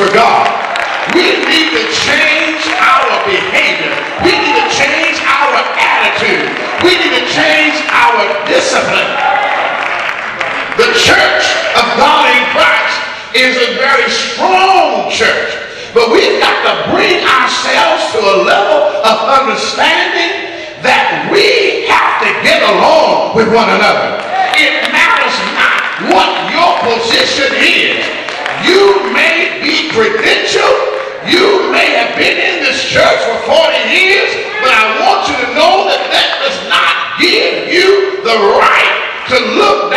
for God. We need to change our behavior. We need to change our attitude. We need to change our discipline. The church of God in Christ is a very strong church. But we've got to bring ourselves to a level of understanding that we have to get along with one another. It matters not what your position is. You may be credentialed. You may have been in this church for 40 years, but I want you to know that that does not give you the right to look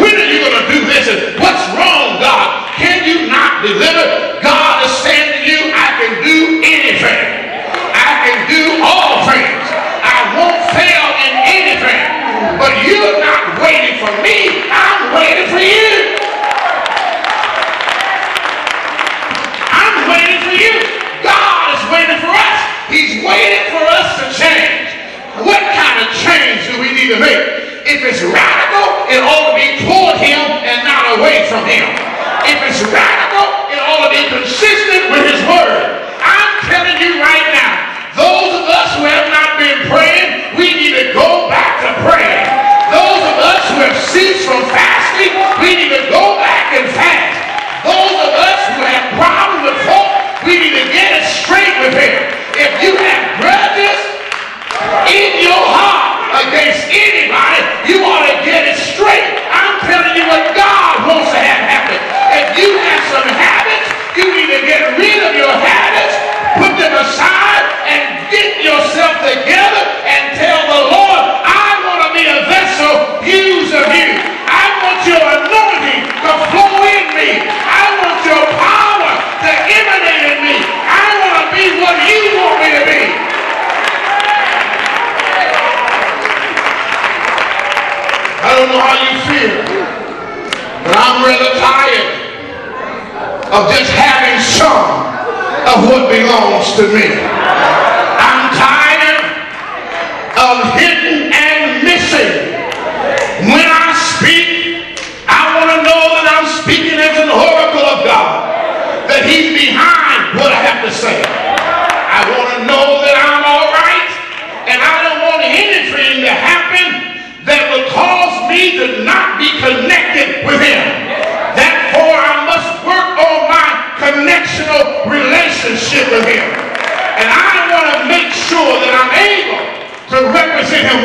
when are you going to do this? And what's wrong, God? Can you not deliver? God is saying to you, I can do anything. I can do all things. I won't fail in anything. But you're not waiting for me. I'm waiting for you. I'm waiting for you. God is waiting for us. He's waiting for us to change. What kind of change do we need to make? If it's radical, it ought to be toward him and not away from him. If it's radical, it ought to be consistent with his word. I'm telling you right now, those of us who have not been praying, we need to go back to praying. Those of us who have ceased from fasting, we need to go back and fast. Those of us who have problems with folk, we need to get it straight with him. Of just having some of what belongs to me. I'm tired of hidden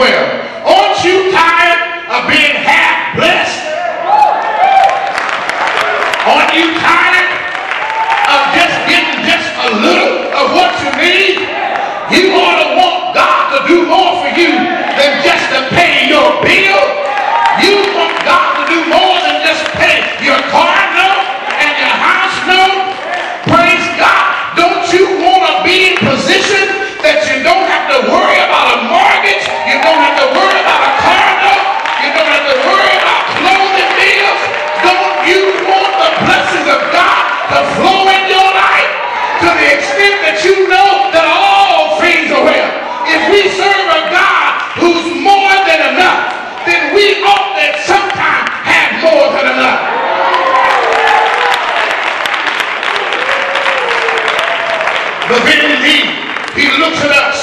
well. Aren't you tired of being half he looks at us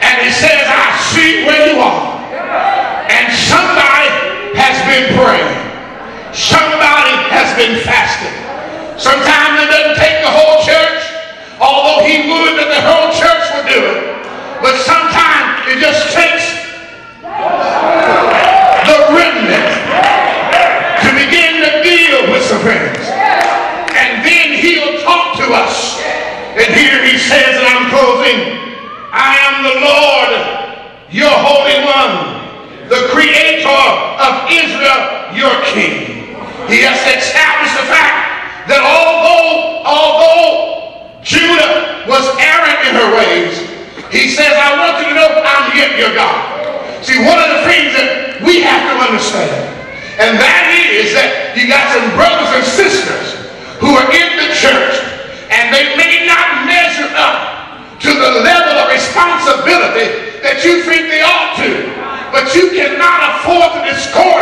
and he says, I see where you are. And somebody has been praying. Somebody has been fasting. Sometimes it doesn't take the whole church, although he would that the whole church would do it. But sometimes it just takes the remnant to begin to deal with some things. And then he'll talk to us. And here he says, and I'm closing, I am the Lord, your king. He has established the fact that although, although Judah was errant in her ways, he says, I want you to know I'm yet your God. See, one of the things that we have to understand, and that is that you got some brothers and sisters who are in the church, and they may not measure up to the level of responsibility that you think they ought to. But you cannot afford to discord